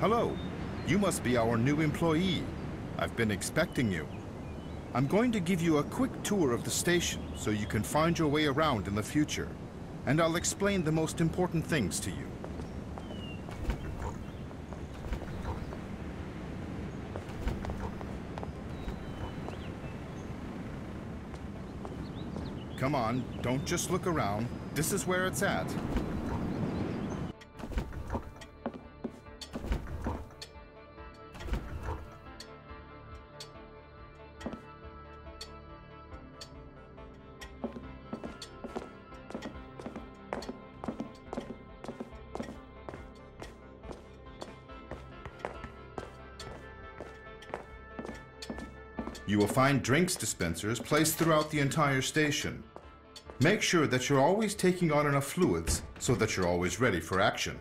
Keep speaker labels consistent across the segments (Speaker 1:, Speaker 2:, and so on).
Speaker 1: Hello. You must be our new employee. I've been expecting you. I'm going to give you a quick tour of the station so you can find your way around in the future. And I'll explain the most important things to you. Come on, don't just look around. This is where it's at. Find drinks dispensers placed throughout the entire station. Make sure that you're always taking on enough fluids so that you're always ready for action.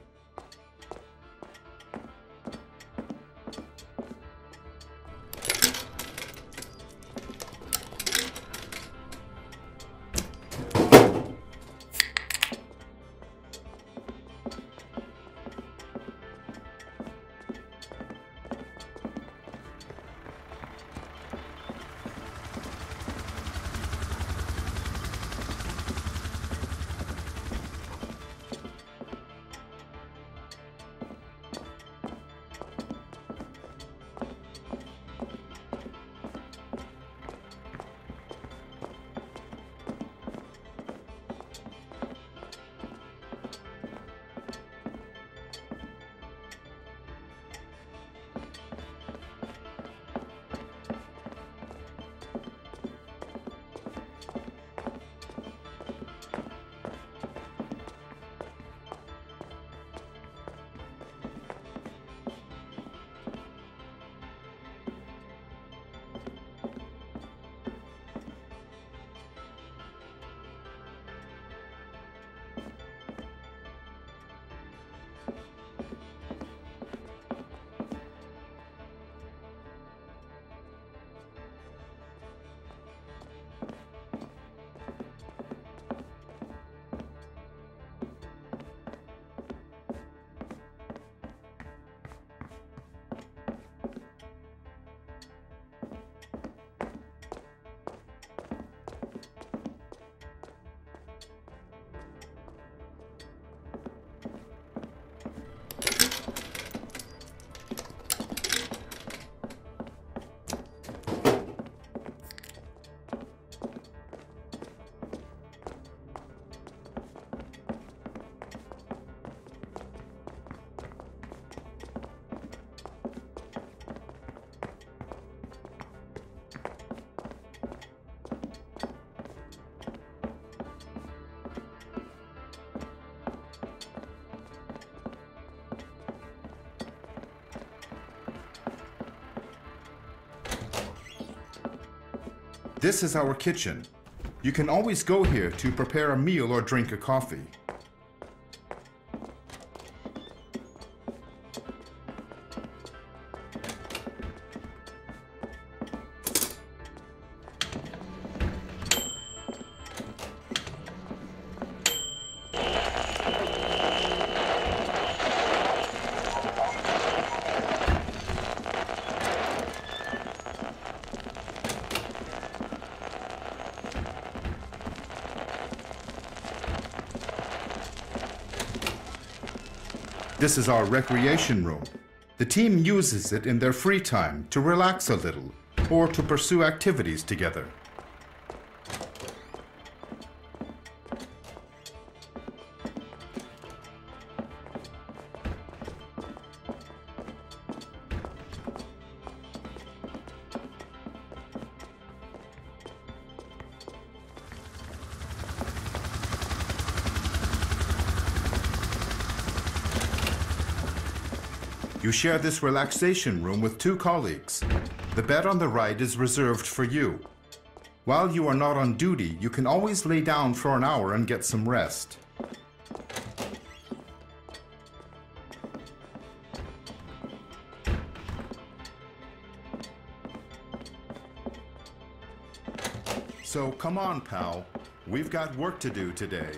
Speaker 1: This is our kitchen. You can always go here to prepare a meal or drink a coffee. This is our recreation room. The team uses it in their free time to relax a little or to pursue activities together. You share this relaxation room with two colleagues. The bed on the right is reserved for you. While you are not on duty, you can always lay down for an hour and get some rest. So come on, pal. We've got work to do today.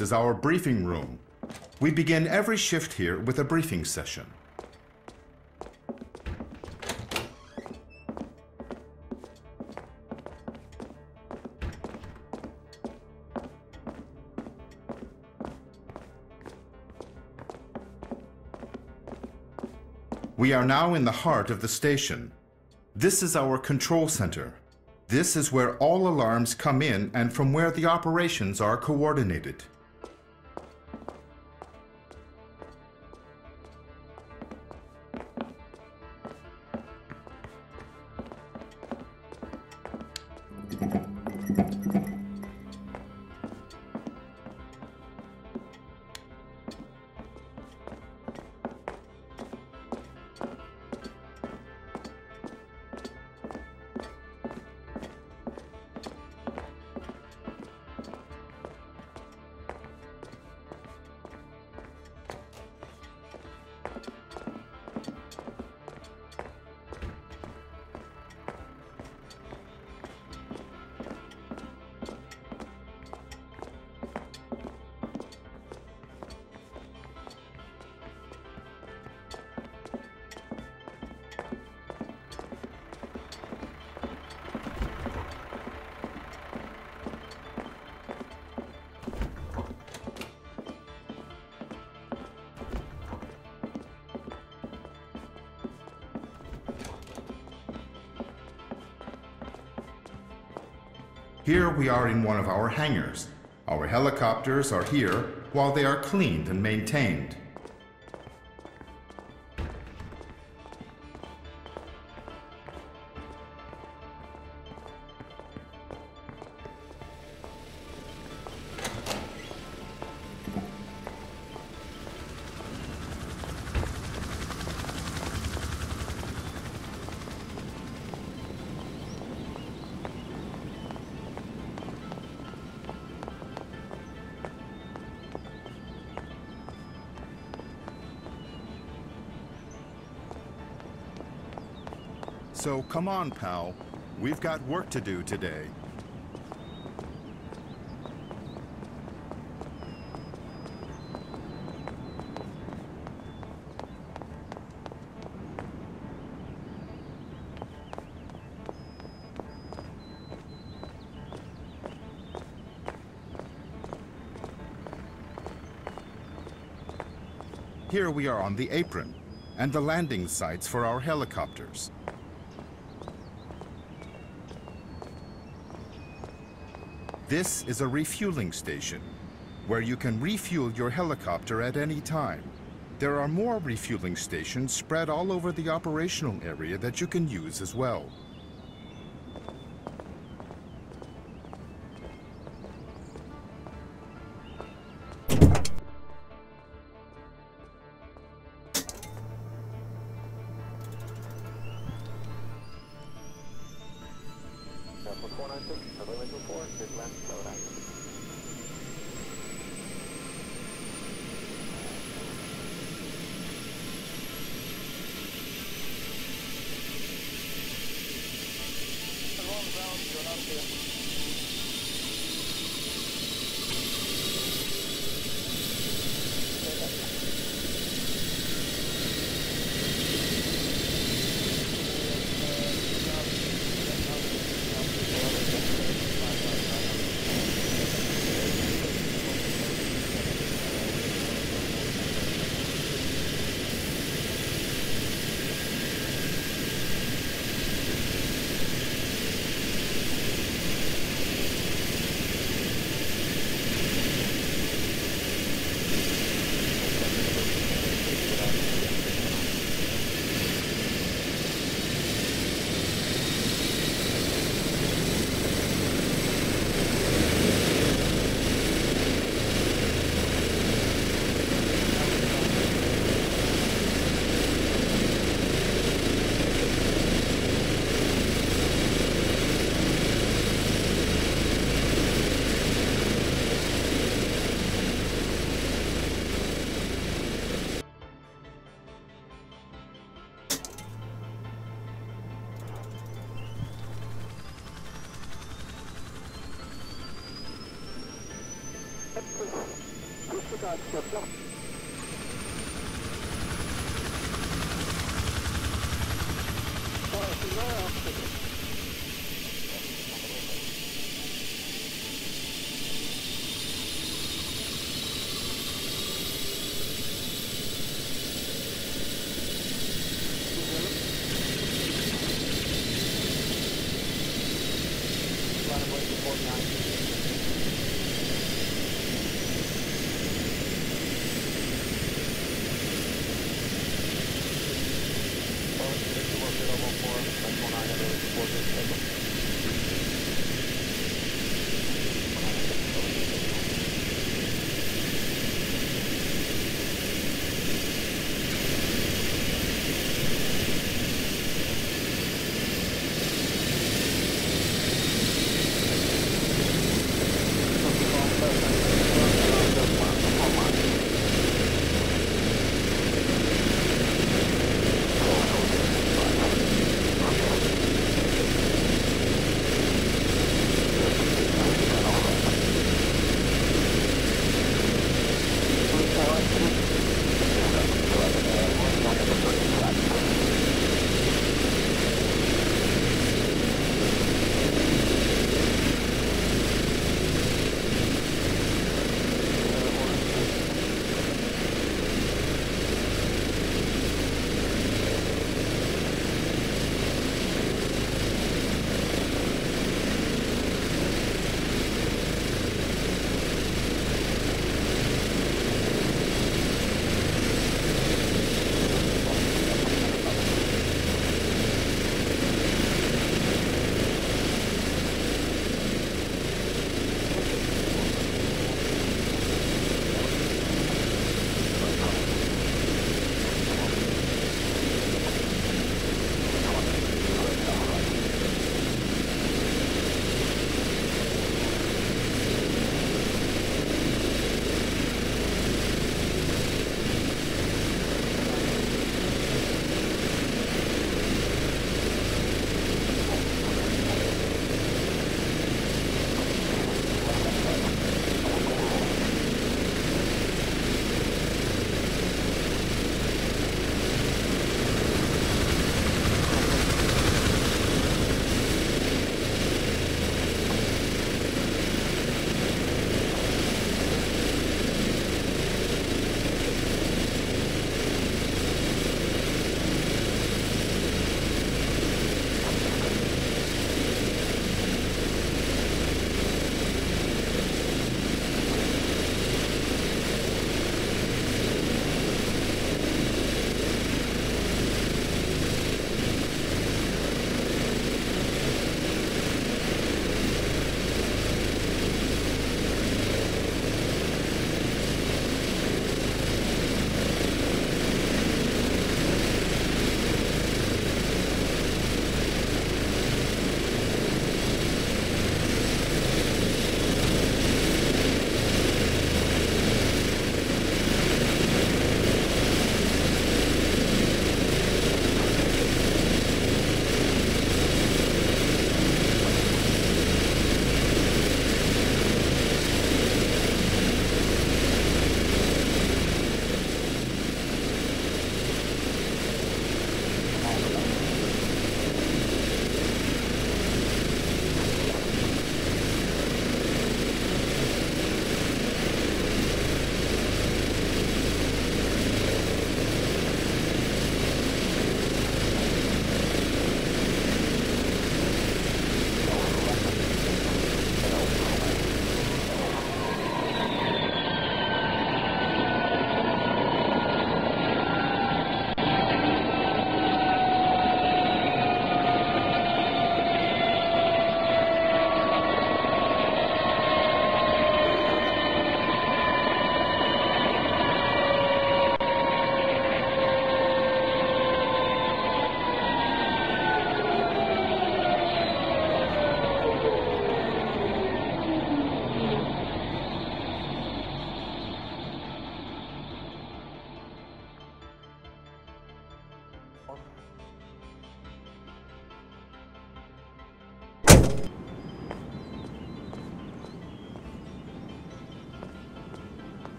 Speaker 1: Is our briefing room. We begin every shift here with a briefing session. We are now in the heart of the station. This is our control center. This is where all alarms come in and from where the operations are coordinated. Here we are in one of our hangars. Our helicopters are here while they are cleaned and maintained. So come on, pal. We've got work to do today. Here we are on the apron and the landing sites for our helicopters. This is a refueling station, where you can refuel your helicopter at any time. There are more refueling stations spread all over the operational area that you can use as well.
Speaker 2: One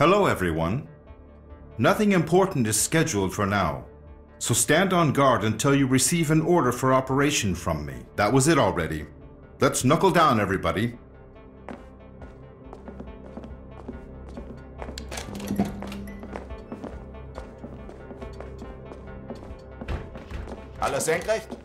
Speaker 1: Hello, everyone. Nothing important is scheduled for now, so stand on guard until you receive an order for operation from me. That was it already. Let's knuckle down, everybody.
Speaker 3: Alles senkrecht?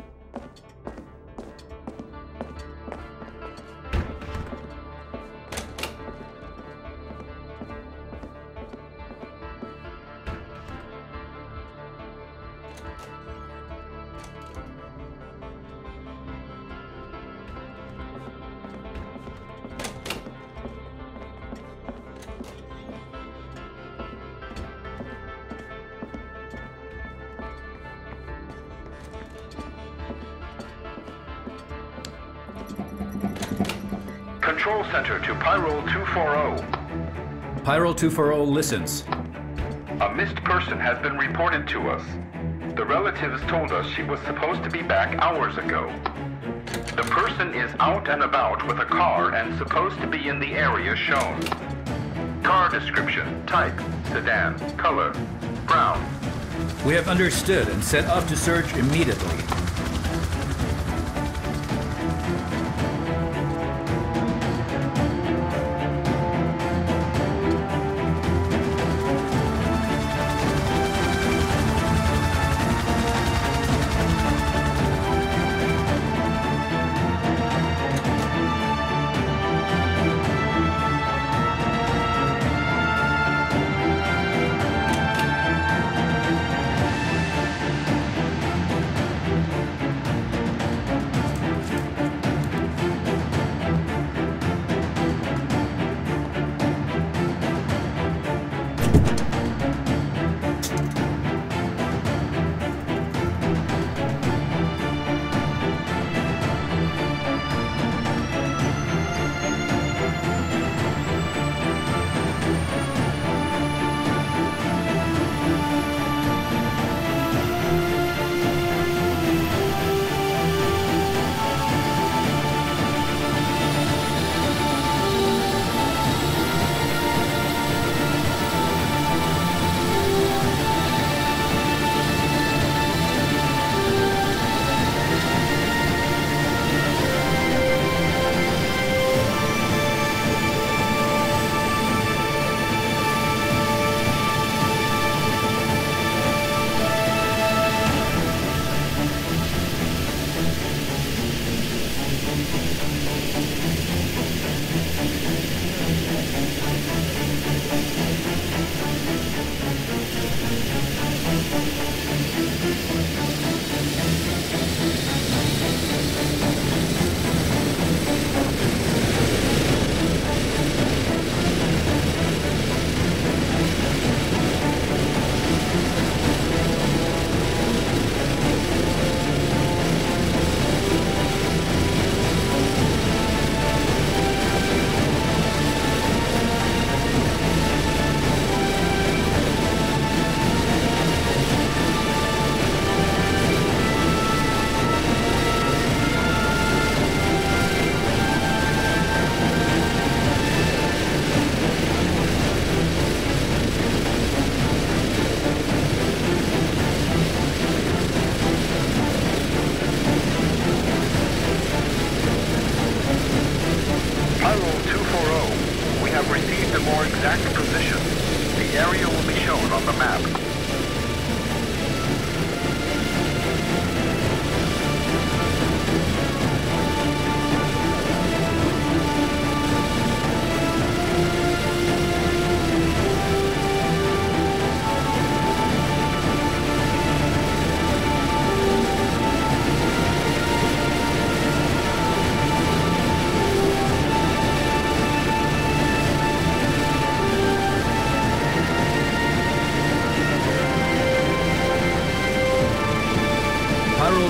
Speaker 4: 240
Speaker 5: listens.
Speaker 4: A missed person has been reported to us. The relatives told us she was supposed to be back hours ago. The person is out and about with a car and supposed to be in the area shown. Car description, type, sedan, color, brown.
Speaker 5: We have understood and set off to search immediately.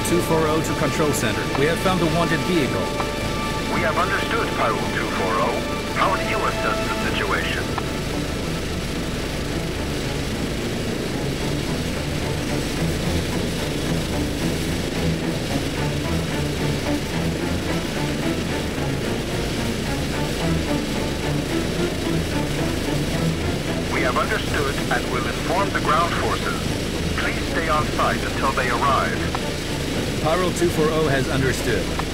Speaker 4: 240
Speaker 5: to Control Center. We have found a wanted vehicle.
Speaker 4: We have understood, Pyrol 240. How do you assess the situation? We alert and will inform the ground forces. Please stay on site until they arrive.
Speaker 5: Pyro 240 has understood.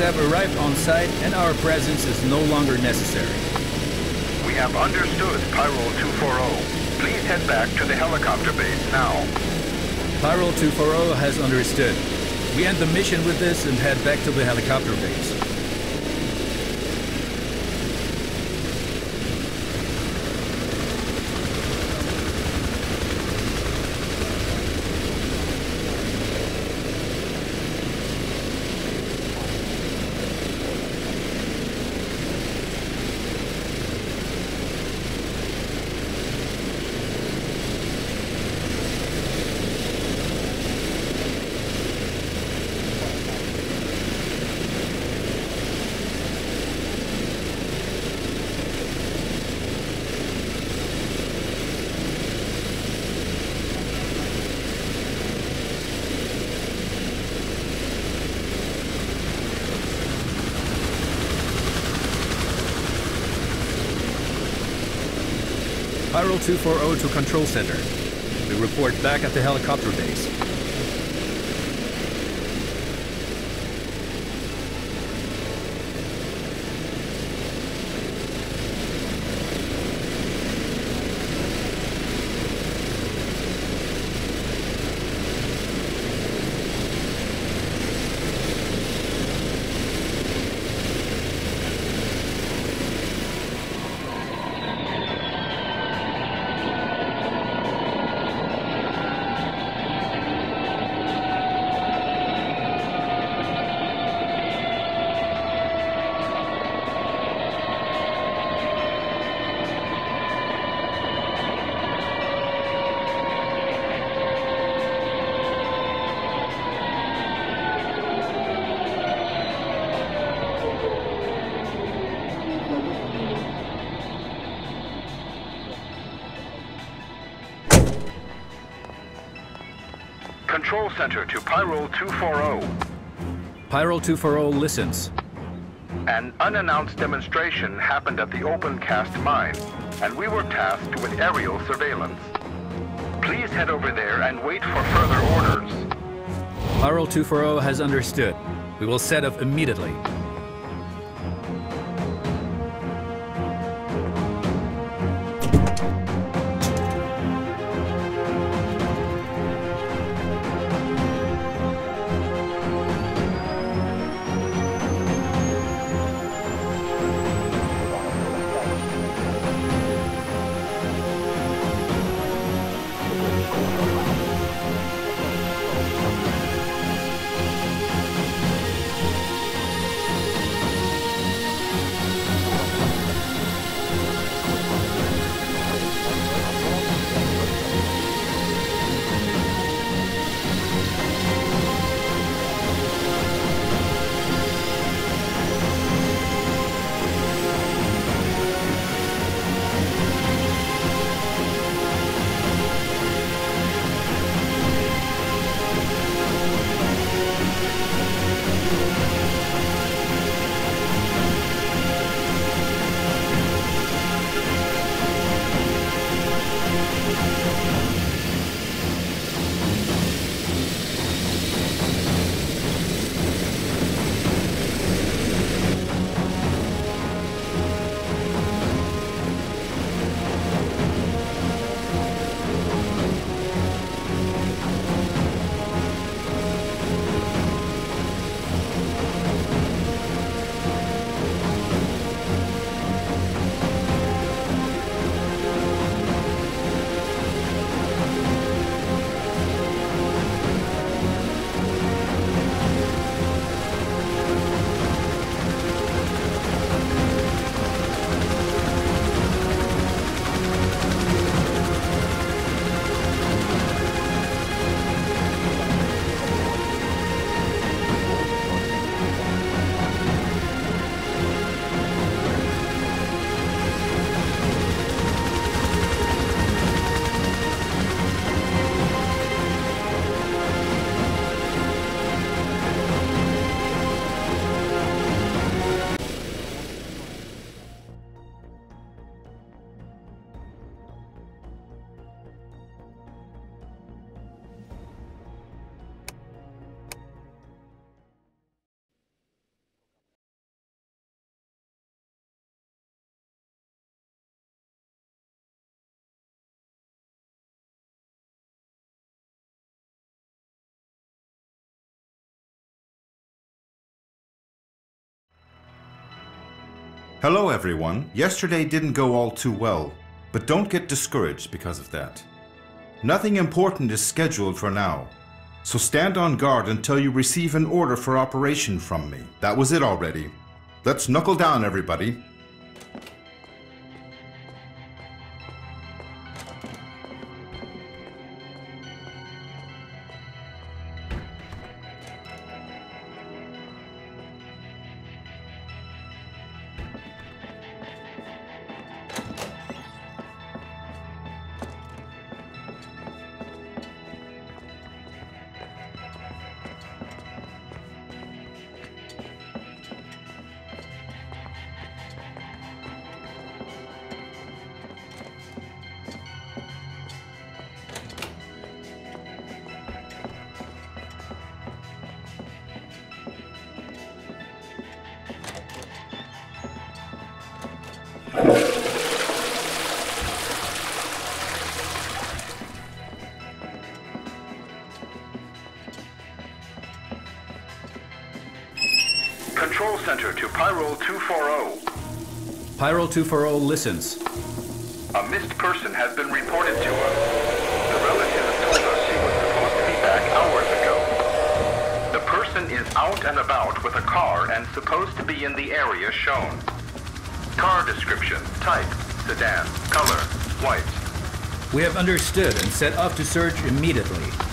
Speaker 5: Have arrived on site and our presence is no longer necessary.
Speaker 4: We have understood, Pyro 240. Please head back to the helicopter base now.
Speaker 5: Pyro 240 has understood. We end the mission with this and head back to the helicopter base. Pyro 240 to Control Center. We report back at the helicopter base.
Speaker 4: Control Center to Pyro 240.
Speaker 5: Pyro 240 listens.
Speaker 4: An unannounced demonstration happened at the open cast mine, and we were tasked with aerial surveillance. Please head over there and wait for further orders.
Speaker 5: Pyro 240 has understood. We will set off immediately.
Speaker 1: Hello, everyone. Yesterday didn't go all too well, but don't get discouraged because of that. Nothing important is scheduled for now, so stand on guard until you receive an order for operation from me. That was it already. Let's knuckle down, everybody.
Speaker 4: Pyro 240.
Speaker 5: Pyro 240 listens.
Speaker 4: A missed person has been reported to us. The relatives told us she was supposed to be back hours ago. The person is out and about with a car and supposed to be in the area shown. Car description, type, sedan, color, white.
Speaker 5: We have understood and set off to search immediately.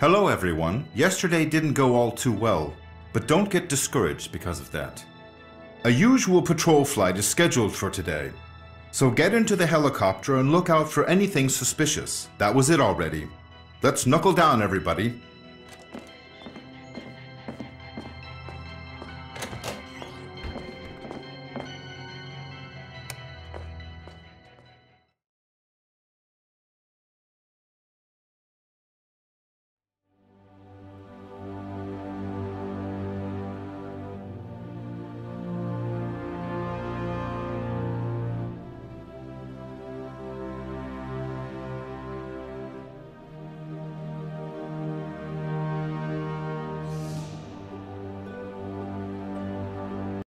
Speaker 1: Hello, everyone. Yesterday didn't go all too well, but don't get discouraged because of that. A usual patrol flight is scheduled for today, so get into the helicopter and look out for anything suspicious. That was it already. Let's knuckle down, everybody.